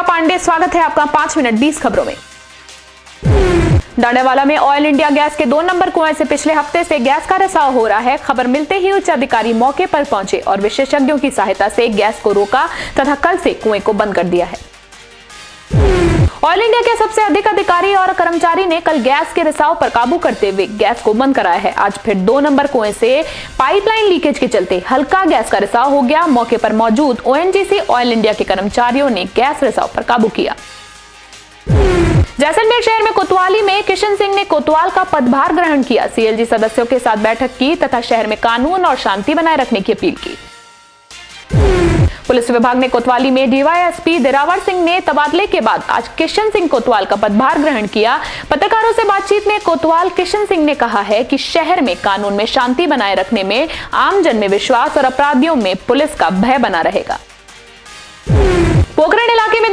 पांडे, स्वागत है आपका पाँच मिनट बीस खबरों में। डांडेवाला में ऑयल इंडिया गैस के दो नंबर कुएँ से पिछले हफ़्ते से गैस का रिसाव हो रहा है। खबर मिलते ही उच्च अधिकारी मौके पर पहुँचे और विशेषज्ञों की सहायता से गैस को रोका तथा कल से कुएँ को बंद कर दिया है। ऑयल इंडिया के सबसे अधिक अधिकारी और कर्मचारी ने कल गैस के रिसाव पर काबू करते हुए गैस को बंद कराया है। आज फिर दो नंबर कुएँ से पाइपलाइन लीकेज के चलते हल्का गैस का रिसाव हो गया। मौके पर मौजूद ओएनजीसी ऑयल इंडिया के कर्मचारियों ने गैस रिसाव पर काबू किया। जैसलमेर शहर में कोतवाली में किशन सिंह ने कोतवाल का पदभार ग्रहण किया। सीएलजी सदस्यों के साथ बैठक की तथा शहर में कानून और शांति बनाए रखने की अपील की। पुलिस विभाग ने कोतवाली में डीवाईएसपी दिरावर सिंह ने तबादले के बाद आज किशन सिंह कोतवाल का पदभार ग्रहण किया। पत्रकारों से बातचीत में कोतवाल किशन सिंह ने कहा है कि शहर में कानून में शांति बनाए रखने में आमजन में विश्वास और अपराधियों में पुलिस का भय बना रहेगा।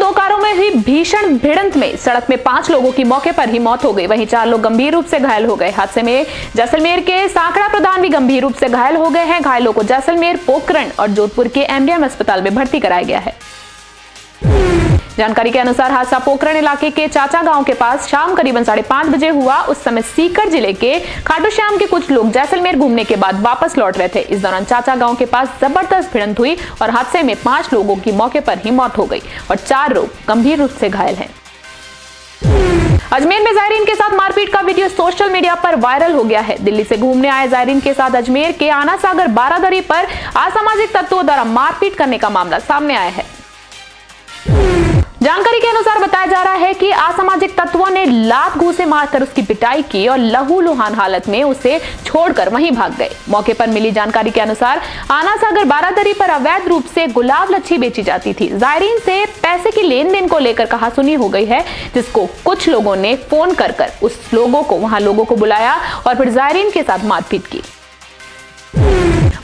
पोखरण इलाके में दो कारों में हुई भीषण भिड़ंत में सड़क में पाँच लोगों की मौके पर ही मौत हो गई। वहीं चार लोग गंभीर रूप से घायल हो गए। हादसे में जैसलमेर के साकड़ा प्रधान भी गंभीर रूप से घायल हो गए हैं। घायलों को जैसलमेर पोकरण और जोधपुर के एमडीएम अस्पताल में भर्ती कराया गया है। जानकारी के अनुसार हादसा पोखरण इलाके के चाचा गाँव के पास शाम करीबन साढ़े पाँच बजे हुआ। उस समय सीकर ज़िले के खाटू श्याम के कुछ लोग जैसलमेर घूमने के बाद वापस लौट रहे थे। इस दौरान चाचा गाँव के पास ज़बरदस्त भिड़ंत हुई और हादसे में पाँच लोगों की मौके पर ही मौत हो गई और चार लोग गंभीर रूप से घायल हैं। अजमेर में जायरीन के साथ मारपीट का वीडियो सोशल मीडिया पर वायरल हो गया है। दिल्ली से घूमने आए जायरीन के साथ अजमेर के आना सागर बारादरी पर असामाजिक तत्वों द्वारा मारपीट करने का मामला सामने आया है। जानकारी के अनुसार बताया जा रहा है कि असामाजिक तत्वों ने लात घूसे मारकर उसकी पिटाई की और लहू लुहान हालत में उसे छोड़कर वहीं भाग गए। मौके पर मिली जानकारी के अनुसार आना सागर बारादरी पर अवैध रूप से गुलाब लच्छी बेची जाती थी। जायरीन से पैसे की लेन देन को लेकर कहा सुनी हो गई है, जिसको कुछ लोगों ने फ़ोन कर कर उस लोगों को, वहाँ लोगों को बुलाया और फिर जायरीन के साथ मारपीट की।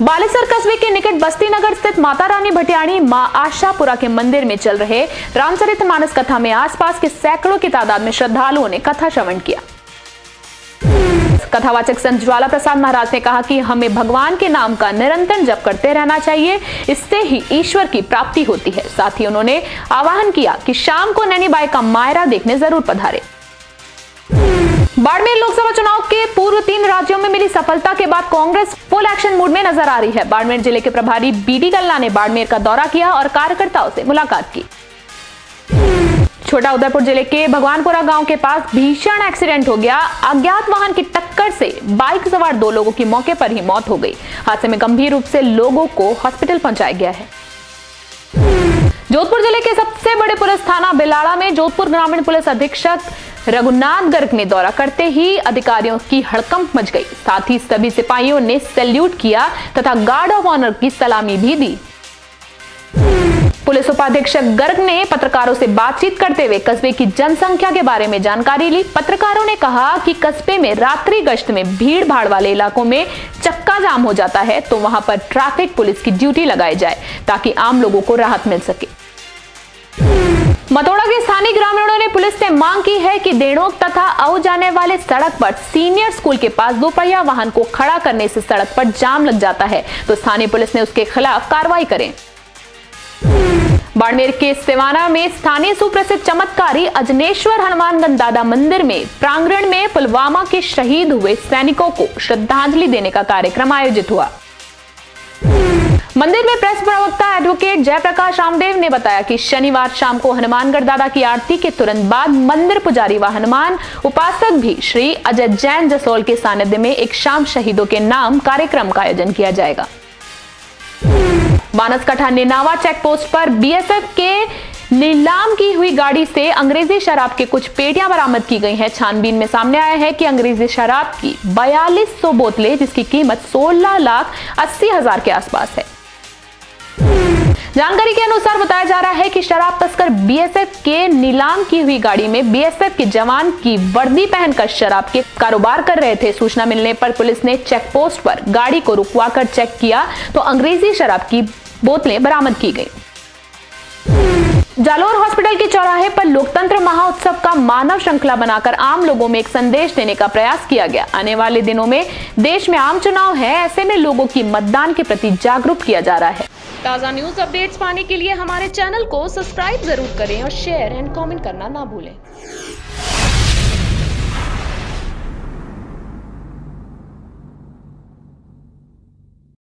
बालेसर कस्बे के निकट बस्ती नगर स्थित माता रानी भटियाणी माँ आशापुरा के मंदिर में चल रहे रामचरित मानस कथा में आसपास के सैकड़ों की तादाद में श्रद्धालुओं ने कथा श्रवण किया। कथावाचक संत ज्वाला प्रसाद महाराज ने कहा कि हमें भगवान के नाम का निरंतर जप करते रहना चाहिए, इससे ही ईश्वर की प्राप्ति होती है। साथ ही उन्होंने आह्वान किया कि शाम को नैनी बाई का मायरा देखने ज़रूर पधारे। बाड़मेर लोकसभा चुनाव के पूर्व तीन राज्यों में मिली सफलता के बाद कांग्रेस फुल एक्शन मूड में नज़र आ रही है। बाड़मेर ज़िले के प्रभारी बीडी कल्ला ने बाड़मेर का दौरा किया और कार्यकर्ताओं से मुलाकात की। छोटा उदयपुर ज़िले के भगवानपुरा गाँव के पास भीषण एक्सीडेंट हो गया। अज्ञात वाहन की टक्कर से बाइक सवार दो लोगों की मौके पर ही मौत हो गई। हादसे में गंभीर रूप से लोगों को हॉस्पिटल पहुँचाया गया है। जोधपुर ज़िले के सबसे बड़े पुलिस थाना बिलाड़ा में जोधपुर ग्रामीण पुलिस अधीक्षक रघुनाथ गर्ग ने दौरा करते ही अधिकारियों की हड़कंप मच गई। साथ ही सभी सिपाहियों ने सैल्यूट किया तथा गार्ड ऑफ़ ऑनर की सलामी भी दी। पुलिस उपाधीक्षक गर्ग ने पत्रकारों से बातचीत करते हुए कस्बे की जनसंख्या के बारे में जानकारी ली। पत्रकारों ने कहा कि कस्बे में रात्रि गश्त में भीड़ भाड़ वाले इलाकों में चक्का जाम हो जाता है तो वहाँ पर ट्रैफ़िक पुलिस की ड्यूटी लगाई जाए ताकि आम लोगों को राहत मिल सके। मतोड़ा के स्थानीय ग्रामीणों ने पुलिस से मांग की है कि देड़ोक तथा आउ जाने वाले सड़क पर सीनियर स्कूल के पास दोपहिया वाहन को खड़ा करने से सड़क पर जाम लग जाता है। तो स्थानीय पुलिस ने उसके खिलाफ कार्रवाई करें। बाड़मेर के सिवाना में स्थानीय सुप्रसिद्ध चमत्कारी अजनेश्वर हनुमानगंज दादा मंदिर में प्रांगण में पुलवामा के शहीद हुए सैनिकों को श्रद्धांजलि देने का कार्यक्रम आयोजित हुआ। मंदिर में प्रेस प्रवक्ता एडवोकेट जयप्रकाश रामदेव ने बताया कि शनिवार शाम को हनुमानगढ़ दादा की आरती के तुरंत बाद मंदिर पुजारी व हनुमान उपासक भी श्री अजय जैन जसोल के सानिध्य में एक शाम शहीदों के नाम कार्यक्रम का आयोजन किया जाएगा। बानसकठा नेनावा चेक पोस्ट पर बीएसएफ के नीलाम की हुई गाड़ी से अंग्रेज़ी शराब के कुछ पेटियाँ बरामद की गई हैं। छानबीन में सामने आया है कि अंग्रेज़ी शराब की बयालीस सौ बोतलें, जिसकी कीमत 16 लाख अस्सी हज़ार के आसपास है। जानकारी के अनुसार बताया जा रहा है कि शराब तस्कर बीएसएफ के नीलाम की हुई गाड़ी में बीएसएफ के जवान की वर्दी पहनकर शराब के कारोबार कर रहे थे। सूचना मिलने पर पुलिस ने चेक पोस्ट पर गाड़ी को रुकवाकर चेक किया तो अंग्रेज़ी शराब की बोतलें बरामद की गई। जालोर हॉस्पिटल के चौराहे पर लोकतंत्र महोत्सव का मानव श्रृंखला बनाकर आम लोगों में एक संदेश देने का प्रयास किया गया। आने वाले दिनों में देश में आम चुनाव है, ऐसे में लोगों की मतदान के प्रति जागरूक किया जा रहा है। ताज़ा न्यूज़ अपडेट्स पाने के लिए हमारे चैनल को सब्सक्राइब ज़रूर करें और शेयर एंड कमेंट करना ना भूलें।